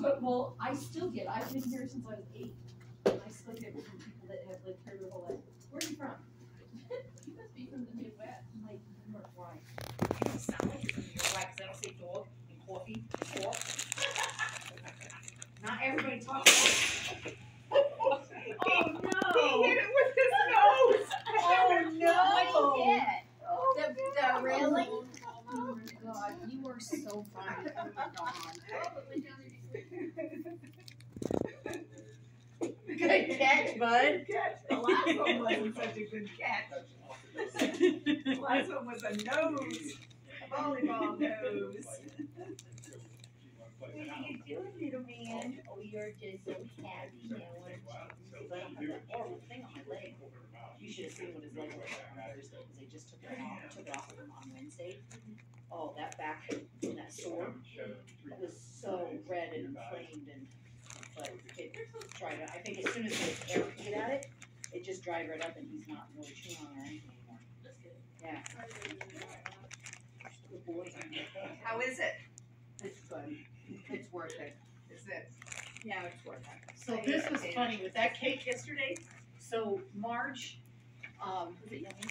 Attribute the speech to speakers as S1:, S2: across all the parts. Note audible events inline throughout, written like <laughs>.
S1: what, well, I still get, I've been here since I was eight. And I still get from people that have lived here their whole life. Where are you from? <laughs> You must be from the Midwest. I'm like, North, why?
S2: You don't sound like you're from New York, why? 'Cause I don't say dog and coffee and fork. <laughs> Not everybody talks like <laughs>
S1: Oh,
S2: He hit it with his nose.
S1: Oh, no.
S3: What do?
S2: Oh,
S3: The, the really?
S1: Oh, my God, you are so funny. Oh, my God.
S2: Good catch, bud.
S4: Catch. The last one wasn't such a good catch. The last one was a nose, a volleyball nose.
S3: What are you doing, little man? Oh, you're just so happy now, aren't you?
S2: But I have that horrible thing on my leg. You should have seen what his leg like on Thursday, because they just took it off, took it off of him on Wednesday. Oh, that back and that sore, it was so red and inflamed and, but it dried it, I think as soon as the air could get at it, it just dried right up and he's not really chewing on or anything anymore. Yeah. Good boy.
S4: How is it?
S2: It's good. It's worth it.
S4: Is it?
S3: Yeah, it's worth it.
S2: So this was funny with that cake yesterday. So Marge, um,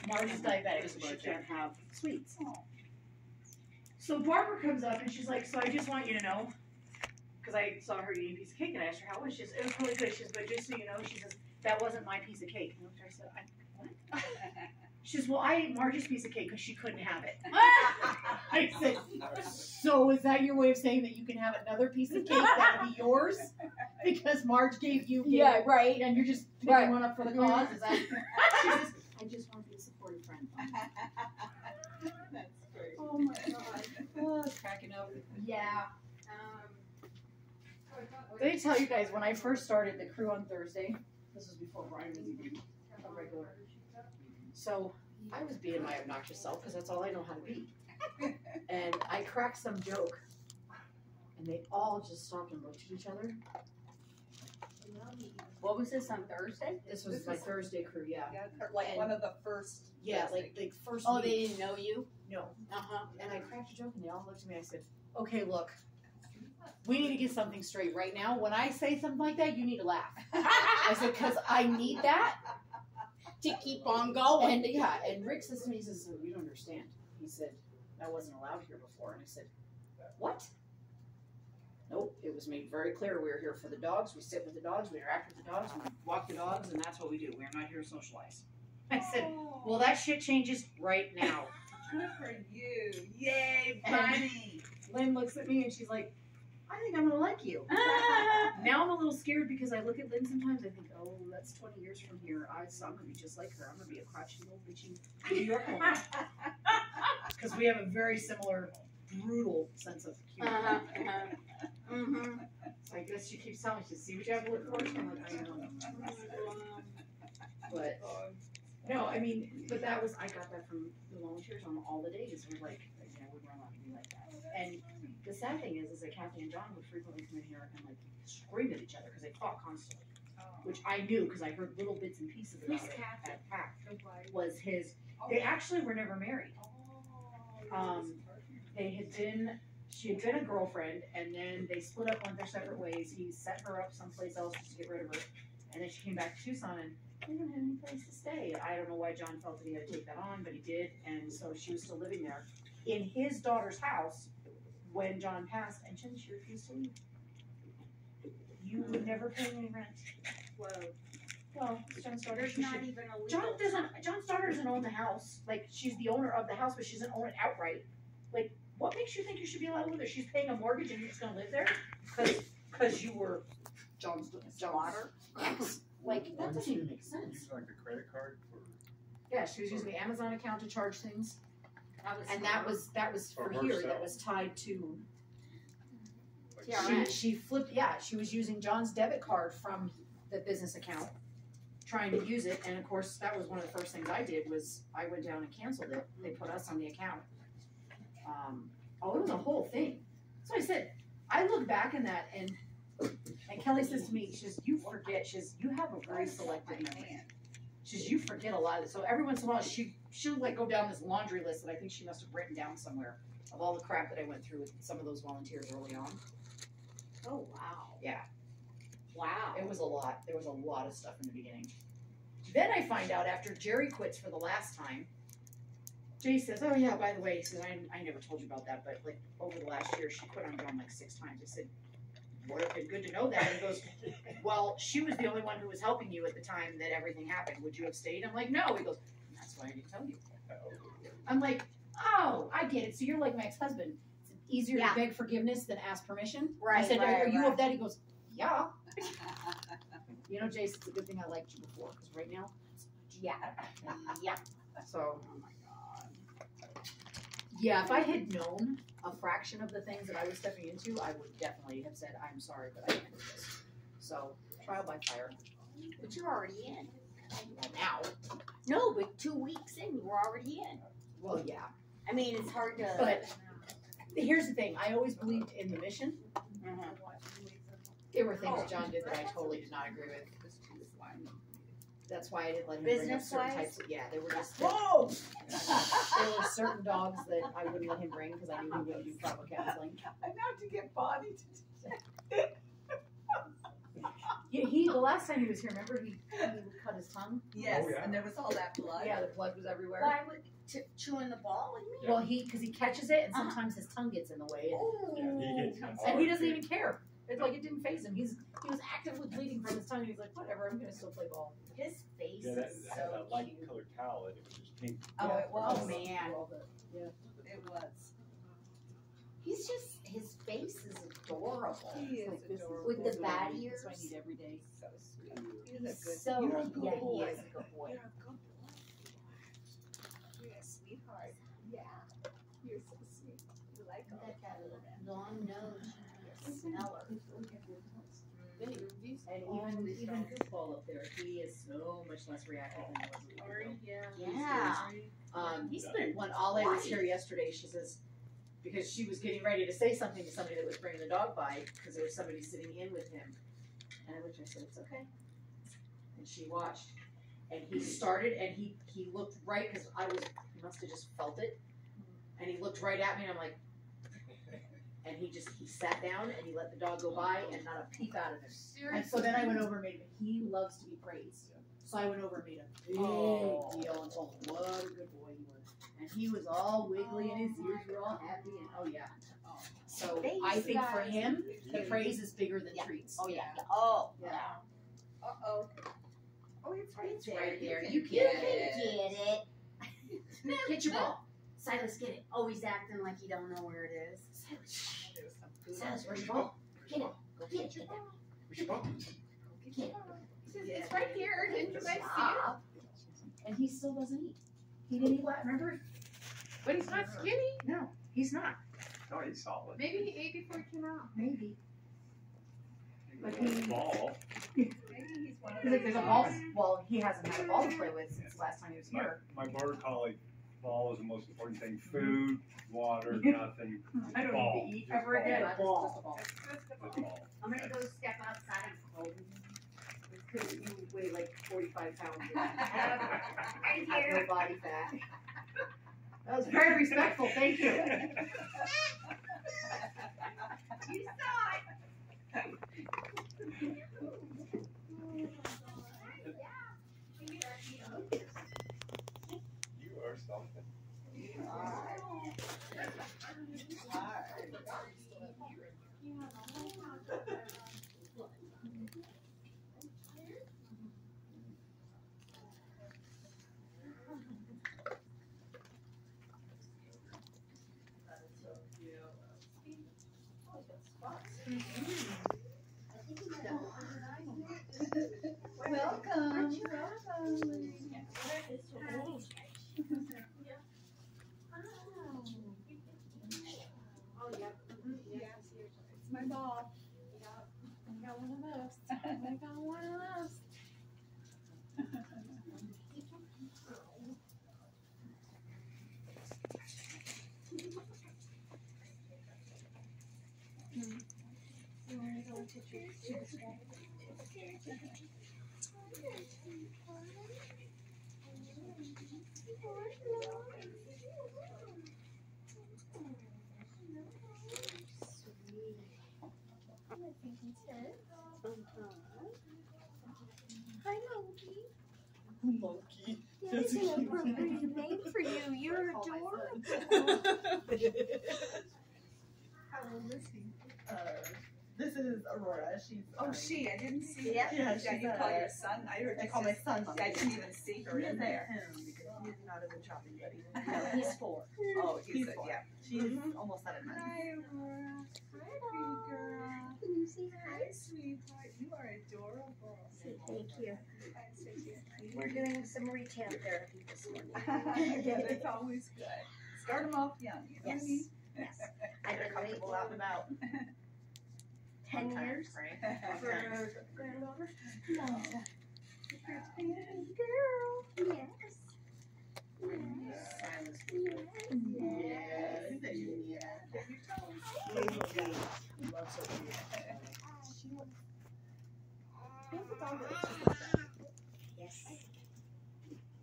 S2: Marge is diabetic, so she can't have sweets. So Barbara comes up and she's like, "So I just want you to know, because I saw her eating a piece of cake and I asked her how it was. She says it was really good. She says, but just so you know, she says that wasn't my piece of cake. And I said, I, what? She says, well, I ate Marge's piece of cake because she couldn't have it. <laughs> I said, so is that your way of saying that you can have another piece of cake that'll be yours? Because Marge gave you, gave
S3: Yeah, right.
S2: and you're just picking
S3: Right.
S2: one up for the cause. Is that? <laughs> She says, I just want to be a supportive friend. <laughs>
S4: That's great.
S2: Oh my god. Oh, cracking up.
S3: Yeah. Um,
S2: Let me tell you guys, when I first started the crew on Thursday, this was before Brian was even a regular. So I was being my obnoxious self because that's all I know how to be. <laughs> And I cracked some joke, and they all just stopped and looked at each other.
S3: What was this on Thursday?
S2: This was
S4: This
S2: my
S4: is-
S2: Thursday crew, yeah.
S4: Yeah, like one of the first.
S2: Yeah,
S4: Thursday.
S2: like like first.
S3: Oh,
S2: week.
S3: they didn't know you?
S2: no.
S3: Uh huh.
S2: And I cracked a joke, and they all looked at me. I said, "Okay, look, we need to get something straight right now. When I say something like that, you need to laugh." I said, "Cause I need that."
S3: To keep on going.
S2: And yeah, and Rick says to me, he says, "You don't understand." He said, "That wasn't allowed here before." And I said, "What?" Nope. It was made very clear we are here for the dogs. We sit with the dogs. We interact with the dogs. We walk the dogs, and that's what we do. We are not here to socialize. I said, "Well, that shit changes right now." <laughs>
S4: Good for you. Yay, bunny.
S2: Lynn looks at me and she's like, I think I'm gonna like you. <laughs> now I'm a little scared because I look at Lynn sometimes. I think, oh, that's 20 years from here. I, so I'm gonna be just like her. I'm gonna be a crotchety little bitchy New York woman. <laughs> Because we have a very similar, brutal sense of humor.
S3: Uh-huh, uh-huh. Mm-hmm.
S2: I guess she keeps telling me, says, see what you have to look for. I'm like, I know. But no, I mean, but that was I got that from the volunteers on all the days. We're like, yeah, we're not allowed to be like that. And the sad thing is, is that Kathy and John would frequently come in here and like scream at each other because they fought constantly, which I knew because I heard little bits and pieces about
S3: Who's
S2: it
S3: Kathy?
S2: at PACC. Was his? They actually were never married. Um, they had been. She had been a girlfriend, and then they split up, went their separate ways. He set her up someplace else just to get rid of her, and then she came back to Tucson, and they didn't have any place to stay. I don't know why John felt that he had to take that on, but he did, and so she was still living there in his daughter's house when John passed, and then she refused to leave. You would never pay any rent.
S3: Whoa.
S2: Well, John's daughter.
S3: There's not even a legal.
S2: John doesn't. John's daughter doesn't own the house. Like she's the owner of the house, but she doesn't own it outright. Like, what makes you think you should be allowed to live there? She's paying a mortgage and you're just gonna live there because because you were John's John's daughter. Like that doesn't even make sense.
S5: Use like a credit card for.
S2: Yeah, she was using the Amazon account to charge things, and that was that was for
S5: For
S2: here.
S5: herself.
S2: That was tied to.
S5: Like,
S3: Yeah,
S2: She
S3: right.
S2: she flipped. Yeah, she was using John's debit card from the business account, trying to use it. And of course, that was one of the first things I did was I went down and canceled it. They put us on the account. Um, oh, it was a whole thing. So I said, I look back in that and and Kelly says to me, she says, you forget. She says, you have a very selective memory. She says, you forget a lot of it. So every once in a while, she she'll like go down this laundry list that I think she must have written down somewhere of all the crap that I went through with some of those volunteers early on.
S3: Oh, wow.
S2: Yeah.
S3: Wow.
S2: It was a lot. There was a lot of stuff in the beginning. Then I find out after Jerry quits for the last time, Jace says, "Oh yeah, by the way," he says, "I, I never told you about that, but like over the last year, she quit on John like six times." I said, "Would have been good to know that." And he goes, "Well, she was the only one who was helping you at the time that everything happened. Would you have stayed?" I'm like, "No." He goes, "That's why I didn't tell you." I'm like, "Oh, I get it. So you're like my ex-husband. It's easier
S3: Yeah.
S2: to beg forgiveness than ask permission."
S3: Right.
S2: I said,
S3: right,
S2: "Are you
S3: right.
S2: of that?" He goes, "Yeah." <laughs> You know, Jace, it's a good thing I liked you before, because right now,
S3: Yeah. Yeah.
S2: so. Yeah, if I had known a fraction of the things that I was stepping into, I would definitely have said, I'm sorry, but I can't do this. So, trial by fire.
S3: But you're already in.
S2: Well, now,
S3: No, but two weeks in, you were already in.
S2: well, yeah.
S3: I mean, it's hard to.
S2: But here's the thing I always believed in the mission.
S3: Mhm.
S2: There were things John did that I totally did not agree with. That's why I didn't let him bring up certain
S3: Business-wise?
S2: types of, yeah, there were just,
S4: Whoa! <laughs>
S2: there were certain dogs that I wouldn't let him bring because I knew he wouldn't do proper counseling.
S4: I'm out to get Bonnie to
S2: Yeah, he the last time he was here, remember he, he cut his tongue.
S4: Yes,
S5: Oh, yeah.
S4: and there was all that blood.
S2: Yeah, the blood was everywhere.
S3: Why would ch- chewing the ball? What do you mean?
S2: Well, he because he catches it and
S3: Uh-huh.
S2: sometimes his tongue gets in the way, and,
S3: Oh.
S5: He hits
S2: and
S5: hard,
S2: he doesn't even care. It's like it didn't phase him. He's he was actively bleeding from his tongue. and He's like, whatever, I'm gonna still play ball.
S3: His face
S5: Yeah, that,
S3: is
S5: that had
S3: so
S5: a light
S3: cute.
S5: colored towel and it was just pink.
S4: Oh,
S2: Yeah.
S4: it was.
S3: Oh, man.
S2: Yeah,
S4: It was.
S3: He's just his face is adorable.
S4: He is
S2: like,
S4: adorable.
S3: With the
S2: this is
S3: bad
S2: what I need-
S3: ears.
S2: This what I need every day.
S4: So sweet. He's a good.
S3: So
S4: You're a good
S3: yeah,
S4: boy.
S3: he is a good boy.
S4: You're a good boy. You're a sweetheart. Yeah. You're so sweet. You like all
S3: Got that long nose. Smeller.
S2: And even even goofball up there, he is so much less reactive than he was. a week ago.
S3: Yeah.
S2: Um,
S3: He's been
S2: when Ollie was here yesterday, she says, because she was getting ready to say something to somebody that was bringing the dog by, because there was somebody sitting in with him. And I looked, I said, it's okay. And she watched. And he started, and he, he looked right, because I was, he must have just felt it. And he looked right at me, and I'm like, and he just, he sat down, and he let the dog go by, and not a peep out of him. And so then I went over and made him, he loves to be praised. So I went over and made a big
S4: Oh.
S2: deal and told him what a good boy he was. And he was all wiggly and his ears were all happy and oh yeah. So
S3: Thanks,
S2: I think for him, the praise is bigger than
S3: Yeah.
S2: treats.
S3: Oh yeah. Oh
S2: Yeah.
S3: yeah.
S4: Uh-oh. Oh, it's right
S2: It's
S4: there.
S2: right there.
S4: can
S2: You
S3: You
S2: get
S3: can
S2: it.
S3: get it.
S2: Get your ball.
S3: Silas, get it. Oh, he's acting like he don't know where it is.
S4: There's some food.
S2: Silas, where's your ball?
S3: Get it. Go get it.
S5: We should bump.
S3: Get it.
S4: It's right here. Didn't you guys see it?
S3: Stop.
S2: And he still doesn't eat. He didn't eat last. Remember?
S6: But he's not skinny.
S2: No, he's not.
S5: No, he's solid.
S6: Maybe he ate before he came out.
S2: Maybe. But
S5: He
S2: he-
S5: Ball.
S4: Maybe he's one of
S2: Because if
S4: those
S2: there's a ball, well, he hasn't had a ball to play with since the last time he was
S5: My,
S2: here.
S5: my border collie ball is the most important thing. Food, water, nothing. <laughs>
S2: I don't
S5: Ball.
S2: need to eat
S5: Just
S2: ever again.
S5: ball.
S2: I just, just a ball.
S4: It's just a
S5: Just ball.
S3: I'm gonna go step outside.
S2: Because you weigh like forty-five pounds. and <laughs>
S3: Right
S2: have
S3: here.
S2: no body fat. <laughs> That was very respectful, thank you.
S3: You saw it.
S5: よい
S4: し
S3: ょ。Yes,
S4: it's my ball.
S6: Yep, I got one of those. I got one of those.
S3: You want to go into the Hi, Loki. Loki. That's an appropriate name for you. You're adorable.
S4: How old is he? Uh, this is Aurora. She's. Oh, she. I didn't see.
S3: Yeah.
S4: Yeah,
S3: she's,
S4: you
S3: uh,
S4: call your son. I heard you
S3: call my
S4: son.
S3: son
S4: I didn't even see her in there.
S7: He's not a good shopping buddy.
S3: No, he's four.
S4: Oh, he's,
S7: He's
S4: a,
S7: four.
S4: yeah.
S7: She's
S3: Mhm.
S7: almost seven months.
S4: Hi, Aurora. Hi, girl.
S3: Can you say hi?
S4: Hi, sweetheart. You are adorable.
S3: Thank you. We're doing some retail therapy this morning.
S4: yeah, that's always good. Start them off young. You know what I
S3: Yes.
S4: mean?
S3: Yes. I've been
S7: comfortable out and about.
S3: ten years
S7: right?
S3: for
S7: Sometimes.
S3: a granddaughter. Liza. Girl. Yes.
S7: Silence.
S3: Yes. Yes.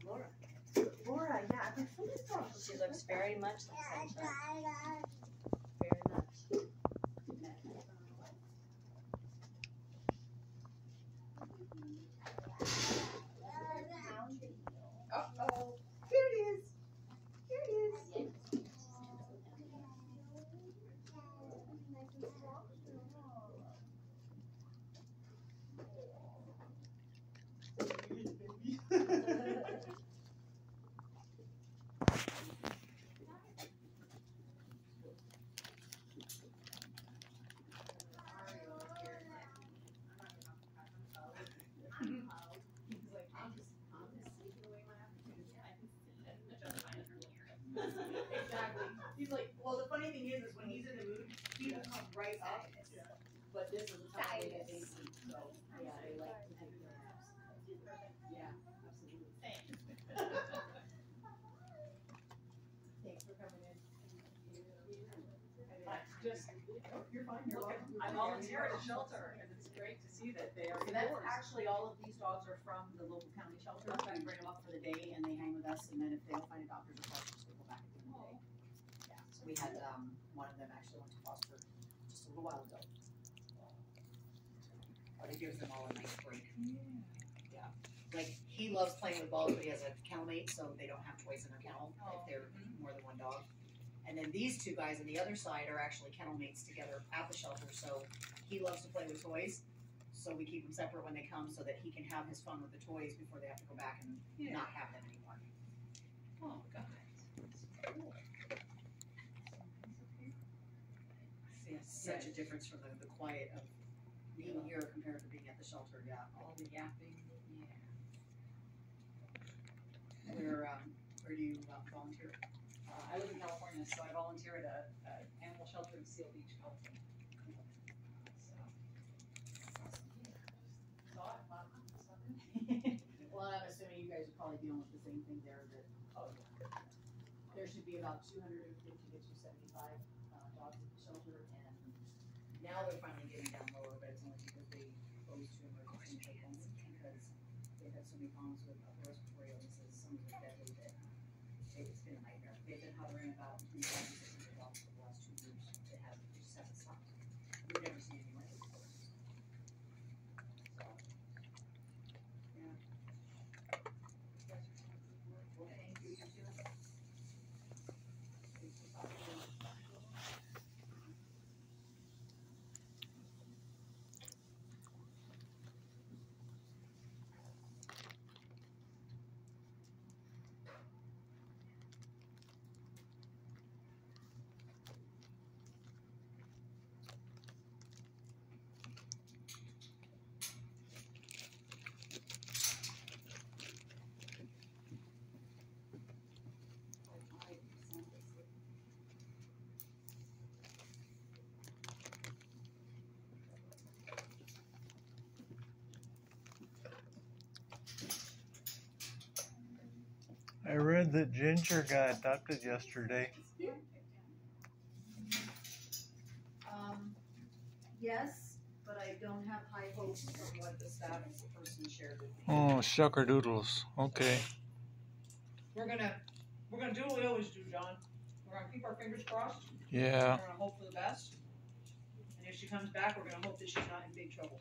S3: Laura.
S7: Laura, yeah, I think somebody's talking.
S3: She looks very much like Sunshine. Very much.
S4: Uh-oh. Here it is. Here it is.
S2: Exactly. He's like, well, the funny thing is, is when he's in the mood, he will come right up. But this is the time they get lazy, so, yeah, they like to take their naps. Yeah, absolutely. Thanks. Thanks for coming in. I Just, oh, you're fine, you're welcome.
S8: I volunteer at a shelter, and it's great to see that they are
S2: So that's actually, all of these dogs are from the local county shelter, we bring them up for the day and they hang with us, and then if they don't find a doctor's appointment, just go back at the end of the day. Yeah, so we had, um, one of them actually went to foster just a little while ago. But it gives them all a nice break. Yeah, like, he loves playing with balls, but he has a kennel mate, so they don't have toys in their kennel if they're more than one dog. And then these two guys on the other side are actually kennel mates together at the shelter, so he loves to play with toys. So we keep them separate when they come so that he can have his fun with the toys before they have to go back and
S4: Yeah.
S2: not have them anymore.
S8: Oh, God.
S2: See, it's such a difference from the, the quiet of being here compared to being at the shelter, yeah.
S8: All the yapping.
S2: Yeah. Where, um, where do you uh, volunteer?
S8: I live in California, so I volunteer at a, a animal shelter in Seal Beach, California. So. Thought.
S2: Well, I'm assuming you guys are probably dealing with the same thing there, that,
S8: Oh, yeah.
S2: there should be about two hundred and fifty to two seventy-five, uh, dogs at the shelter, and now they're finally getting down lower, but it's only because they closed two emergency takeones, because they've had so many problems with respiratory illnesses, some of them deadly, that it's been nightmare. They've been hovering about three thousand six hundred dogs for the last two years, they have, they
S9: I read that Ginger got adopted yesterday.
S2: Um, yes, but I don't have high hopes for what the staff person shared with me.
S9: Oh, shucker doodles. Okay.
S8: We're gonna we're gonna do what we always do, John. We're gonna keep our fingers crossed.
S9: Yeah.
S8: We're gonna hope for the best. And if
S2: she comes back, we're gonna hope that she's not in big trouble.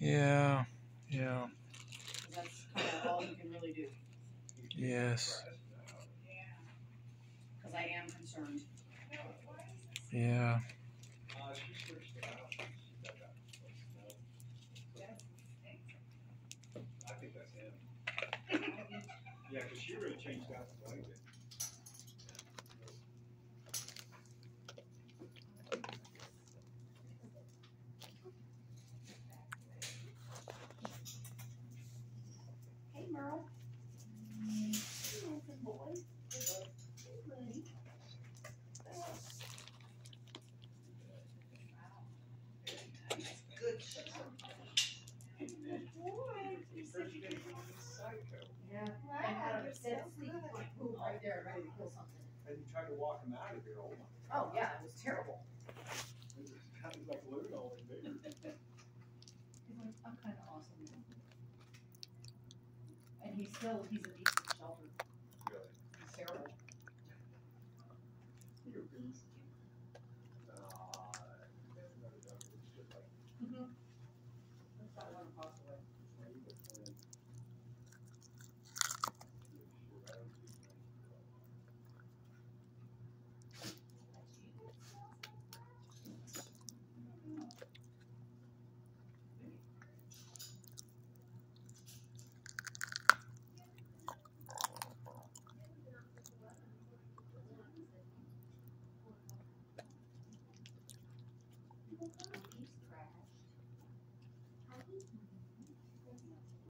S9: Yeah. Yeah.
S2: That's kind of all you can really do.
S9: Yes.
S2: Because I am concerned.
S9: Yeah.
S5: Yeah, because she really changed out the